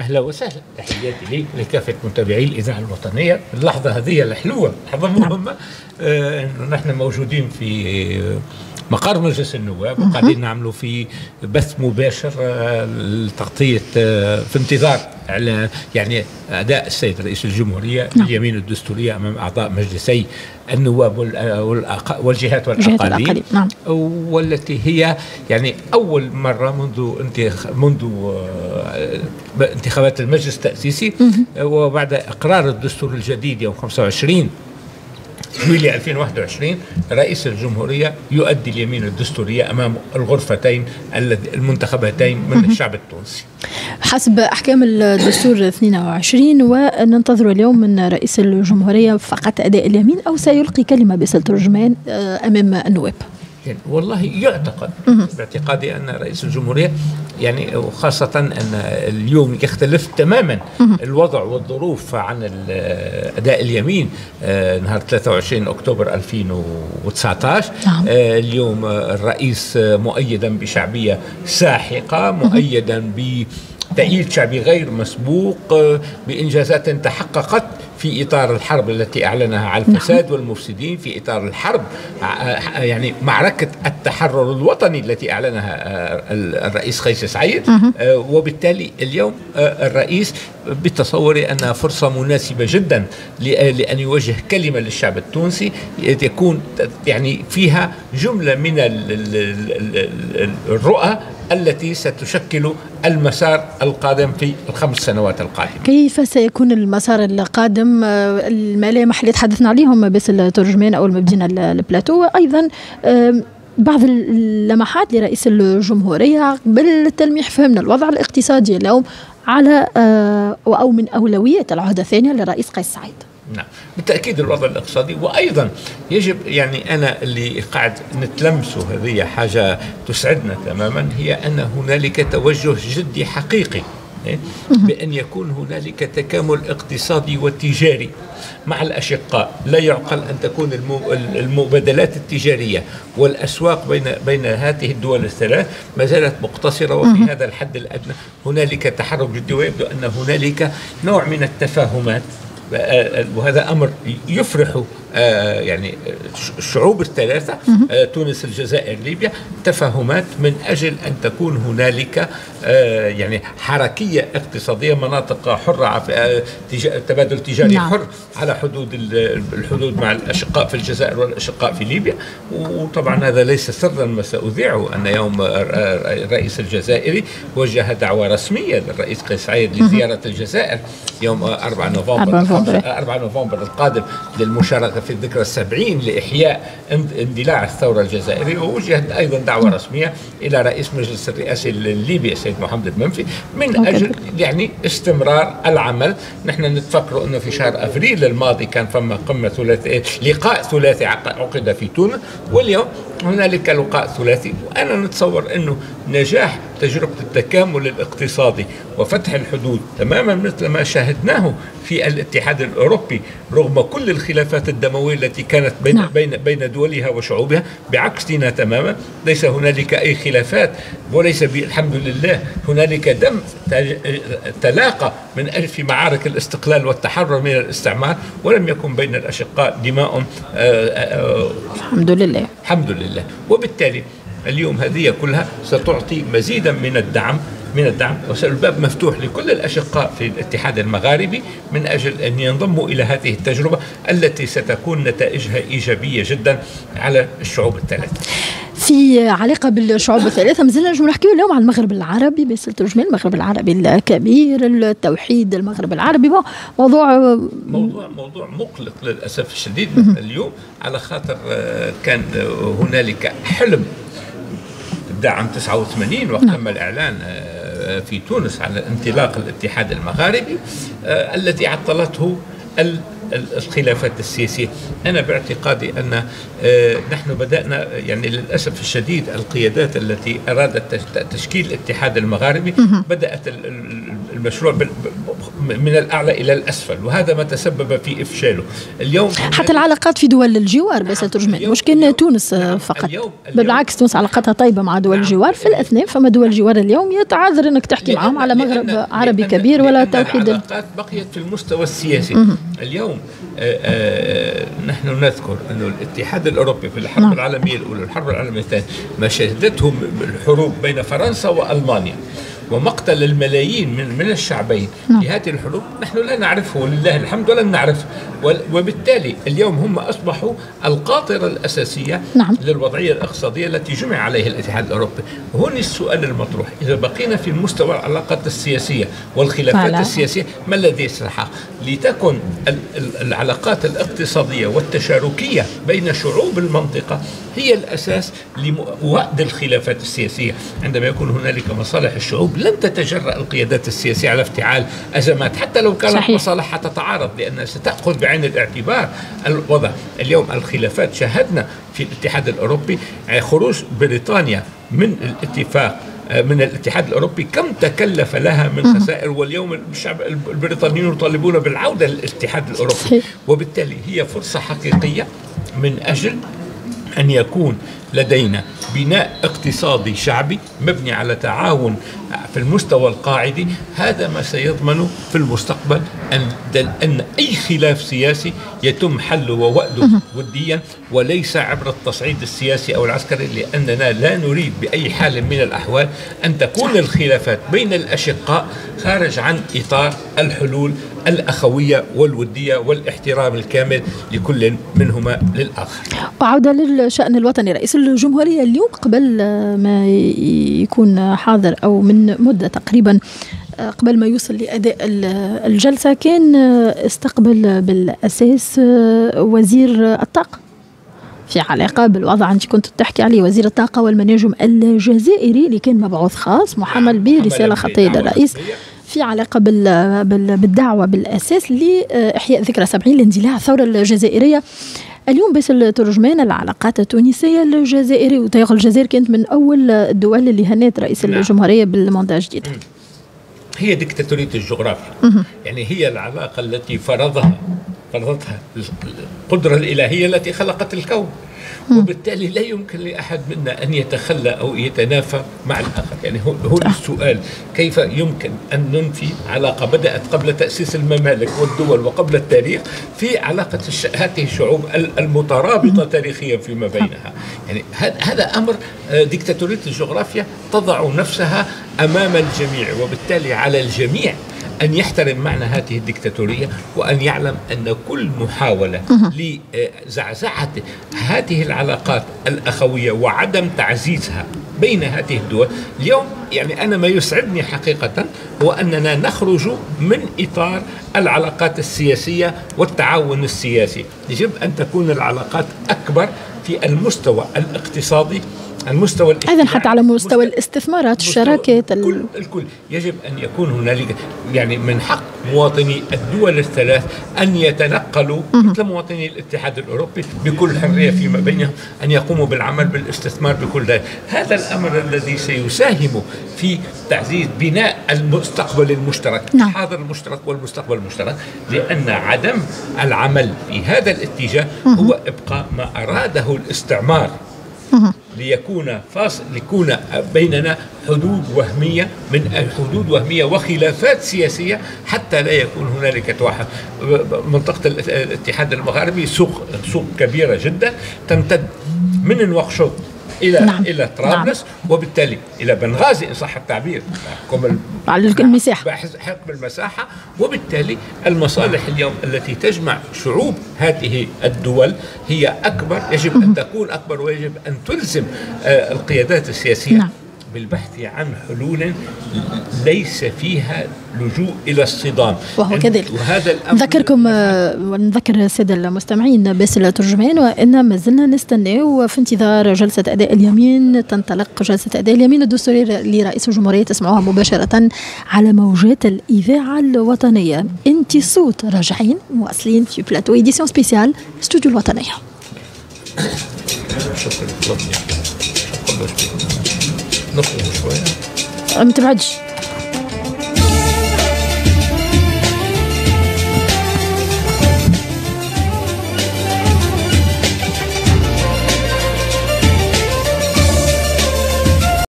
أهلا وسهلا. تحياتي ليك ولكافه متابعي الإذاعة الوطنية. اللحظة هذه الحلوة. لحظة مهمة. آه انه نحن موجودين في مقر مجلس النواب وقاعدين نعملوا في بث مباشر آه، لتغطية آه، في انتظار على يعني أداء السيد رئيس الجمهورية نعم. اليمين الدستورية أمام أعضاء مجلسي النواب والجهات والأقاليم نعم. والتي هي يعني أول مرة منذ منذ آه، انتخابات المجلس التأسيسي وبعد إقرار الدستور الجديد يوم 25 يوليو 2021 رئيس الجمهورية يؤدي اليمين الدستورية أمام الغرفتين المنتخبتين من الشعب التونسي. حسب أحكام الدستور 22 وننتظر اليوم من رئيس الجمهورية فقط أداء اليمين أو سيلقي كلمة باسم ترجمان آه، أمام النواب. يعني والله يعتقد باعتقادي أن رئيس الجمهورية يعني وخاصه أن اليوم يختلف تماما الوضع والظروف عن أداء اليمين آه، نهار 23 أكتوبر 2019 نعم. آه، اليوم الرئيس مؤيدا بشعبية ساحقة مؤيدا ب تأييد شعبي غير مسبوق آه، بإنجازات تحققت في إطار الحرب التي أعلنها على الفساد نعم. والمفسدين في إطار الحرب آه، يعني معركة التحرر الوطني التي أعلنها آه، الرئيس قيس سعيد وبالتالي اليوم الرئيس بتصوري أنها فرصة مناسبة جدا لأن يوجه كلمة للشعب التونسي يكون يعني فيها جملة من الرؤى التي ستشكل المسار القادم في الخمس سنوات القادمة. كيف سيكون المسار القادم؟ آه، الملامح اللي تحدثنا عليهم بس الترجمان أو المبدين البلاتو. أيضا بعض اللمحات لرئيس الجمهورية بالتلميح فهمنا الوضع الاقتصادي اليوم على آه، أو من أولويات العهدة الثانية للرئيس قيس سعيد. نعم. بالتأكيد الوضع الاقتصادي وأيضا يجب يعني أنا اللي قاعد نتلمسه هذه حاجة تسعدنا تماما هي أن هنالك توجه جدي حقيقي إيه؟ بأن يكون هنالك تكامل اقتصادي وتجاري مع الأشقاء. لا يعقل أن تكون المبادلات التجارية والأسواق بين بين هذه الدول الثلاث ما زالت مقتصرة وفي هذا الحد الأدنى هنالك تحرك جدي ويبدو أن هنالك نوع من التفاهمات. وهذا أمر يفرح آه، يعني الشعوب الثلاثة آه، تونس الجزائر ليبيا تفاهمات من أجل أن تكون هنالك آه، يعني حركية اقتصادية مناطق حرة تبادل تجاري نعم. حر على حدود الحدود مع الأشقاء في الجزائر والأشقاء في ليبيا. وطبعا هذا ليس سرا ما ساذيعه ان يوم الرئيس الجزائري وجه دعوة رسمية للرئيس قيس سعيد لزيارة الجزائر يوم 4 نوفمبر. 4 نوفمبر. القادم للمشاركة في الذكرى السبعين لإحياء اندلاع الثورة الجزائرية ووجهت أيضا دعوة رسمية إلى رئيس مجلس الرئاسي الليبي السيد محمد المنفي من أجل يعني استمرار العمل. نحن نتفكر أنه في شهر أفريل الماضي كان فما قمة ثلاثي لقاء ثلاثي عقد في تونس واليوم هنالك لقاء ثلاثي وأنا نتصور أنه نجاح تجربة التكامل الاقتصادي وفتح الحدود تماما مثل ما شاهدناه في الاتحاد الأوروبي رغم كل الخلافات الدموية التي كانت بين نعم. بين بين دولها وشعوبها بعكسنا تماما. ليس هنالك أي خلافات وليس الحمد لله هنالك دم تلاقى من أجل في معارك الاستقلال والتحرر من الاستعمار ولم يكن بين الأشقاء دماء آه، آه، آه، الحمد لله. الحمد لله. وبالتالي اليوم هذه كلها ستعطي مزيدا من الدعم من الدعم والباب مفتوح لكل الأشقاء في الاتحاد المغاربي من أجل أن ينضموا إلى هذه التجربة التي ستكون نتائجها إيجابية جدا على الشعوب الثلاثة. في علاقة بالشعوب الثلاثة. مازلنا نجم نحكيو اليوم على المغرب العربي بس الترجمان المغرب العربي الكبير التوحيد المغرب العربي. موضوع موضوع موضوع مقلق للأسف الشديد اليوم على خاطر آه، كان هنالك حلم. بدأ عام 89 وقت نعم. تم الإعلان آه، في تونس على انطلاق الاتحاد المغاربي آه، الذي عطلته الخلافات السياسية. أنا باعتقادي أن آه، نحن بدأنا يعني للأسف الشديد القيادات التي أرادت تشكيل الاتحاد المغاربي بدأت المشروع من الأعلى إلى الأسفل وهذا ما تسبب في إفشاله. اليوم حتى العلاقات في دول الجوار بس ترجمان مش كان تونس فقط. اليوم بالعكس تونس علاقتها طيبة مع دول نعم. الجوار في الأثنين فما دول الجوار اليوم يتعذر إنك تحكي معهم على مغرب عربي كبير ولا توحيد. العلاقات بقيت في المستوى السياسي. اليوم آآ آآ نحن نذكر أن الاتحاد الأوروبي في الحرب نعم. العالمية الأولى والحرب العالمية الثانية ما شهدته الحروب بين فرنسا وألمانيا. ومقتل الملايين من من الشعبين نعم. في هذه الحروب نحن لا نعرفه ولله الحمد ولن نعرف وبالتالي اليوم هم أصبحوا القاطرة الأساسية نعم. للوضعية الاقتصادية التي جمع عليها الاتحاد الأوروبي هنا السؤال المطروح إذا بقينا في مستوى العلاقات السياسية والخلافات فعلا. السياسية ما الذي يستحق لتكن العلاقات الاقتصادية والتشاركية بين شعوب المنطقة هي الأساس لوأد الخلافات السياسية عندما يكون هنالك مصالح الشعوب لن تتجرأ القيادات السياسية على افتعال أزمات حتى لو كانت. مصالحها تتعارض لانها ستأخذ بعين الاعتبار. الوضع اليوم الخلافات شاهدنا في الاتحاد الأوروبي خروج بريطانيا من الاتفاق من الاتحاد الأوروبي. كم تكلف لها من خسائر؟ واليوم الشعب البريطانيون يطالبون بالعودة للاتحاد الأوروبي. وبالتالي هي فرصة حقيقية من أجل أن يكون لدينا بناء اقتصادي شعبي مبني على تعاون في المستوى القاعدي. هذا ما سيضمن في المستقبل أن, أن أي خلاف سياسي يتم حله ووأده وديا وليس عبر التصعيد السياسي أو العسكري لأننا لا نريد بأي حال من الأحوال أن تكون الخلافات بين الأشقاء خارج عن إطار الحلول الأخوية والودية والاحترام الكامل لكل منهما للآخر. وعودة للشأن الوطني رئيس الجمهورية اليوم قبل ما يكون حاضر أو من مدة تقريبا قبل ما يوصل لأداء الجلسة كان استقبل بالأساس وزير الطاقة. في علاقة بالوضع أنت كنت تحكي عليه وزير الطاقة والمناجم الجزائري اللي كان مبعوث خاص محمل برسالة خطية للرئيس في علاقة بالدعوة بالأساس لإحياء ذكرى 70 لاندلاع الثورة الجزائرية. اليوم بس الترجمان العلاقات التونسية الجزائرية وتاريخ الجزائر كانت من أول الدول اللي هنت رئيس نعم. الجمهورية بالماندا الجديد. هي ديكتاتورية الجغرافيا. يعني هي العلاقة التي فرضها فرضتها القدرة الإلهية التي خلقت الكون. وبالتالي لا يمكن لأحد منا أن يتخلى أو يتنافى مع الآخر. يعني هو السؤال كيف يمكن أن ننفي علاقة بدأت قبل تأسيس الممالك والدول وقبل التاريخ في علاقة هذه الشعوب المترابطة تاريخيا فيما بينها؟ يعني هذا أمر آه، ديكتاتورية الجغرافيا تضع نفسها أمام الجميع وبالتالي على الجميع أن يحترم معنى هذه الدكتاتورية وأن يعلم أن كل محاولة لزعزعة هذه العلاقات الأخوية وعدم تعزيزها بين هذه الدول اليوم يعني أنا ما يسعدني حقيقة هو أننا نخرج من إطار العلاقات السياسية والتعاون السياسي. يجب أن تكون العلاقات أكبر في المستوى الاقتصادي المستوى أيضا حتى على مستوى الاستثمارات الشراكات الكل, الكل. يجب أن يكون هنالك يعني من حق مواطني الدول الثلاث أن يتنقلوا مثل مواطني الاتحاد الأوروبي بكل حرية فيما بينهم أن يقوموا بالعمل بالاستثمار بكل ذلك. هذا الأمر الذي سيساهم في تعزيز بناء المستقبل المشترك نعم. الحاضر المشترك والمستقبل المشترك لأن عدم العمل في هذا الاتجاه هو إبقاء ما أراده الاستعمار. ليكون فاصل ليكون بيننا حدود وهمية من حدود وهمية وخلافات سياسية حتى لا يكون هنالك توحد. منطقة الاتحاد المغاربي سوق سوق كبيرة جدا تمتد من نواكشوط إلى نعم. إلى طرابلس نعم. وبالتالي إلى بنغازي إن صح التعبير حكم المساحة حكم المساحة وبالتالي المصالح اليوم التي تجمع شعوب هذه الدول هي أكبر يجب أن تكون أكبر ويجب أن تلزم آه، القيادات السياسية نعم. بالبحث عن حلول ليس فيها لجوء إلى الصدام. وهو كذلك. وهذا الأمر نذكركم ونذكر الساده المستمعين بس الترجمان وإن ما زلنا نستنى في انتظار جلسة أداء اليمين تنطلق جلسة أداء اليمين. الدستوري لرئيس الجمهورية تسمعوها مباشرة على موجات الإذاعة الوطنية. انت صوت راجعين مواصلين في plateau édition spéciale استوديو الوطنية. شكرا. نخرج شوية. ما تبعدش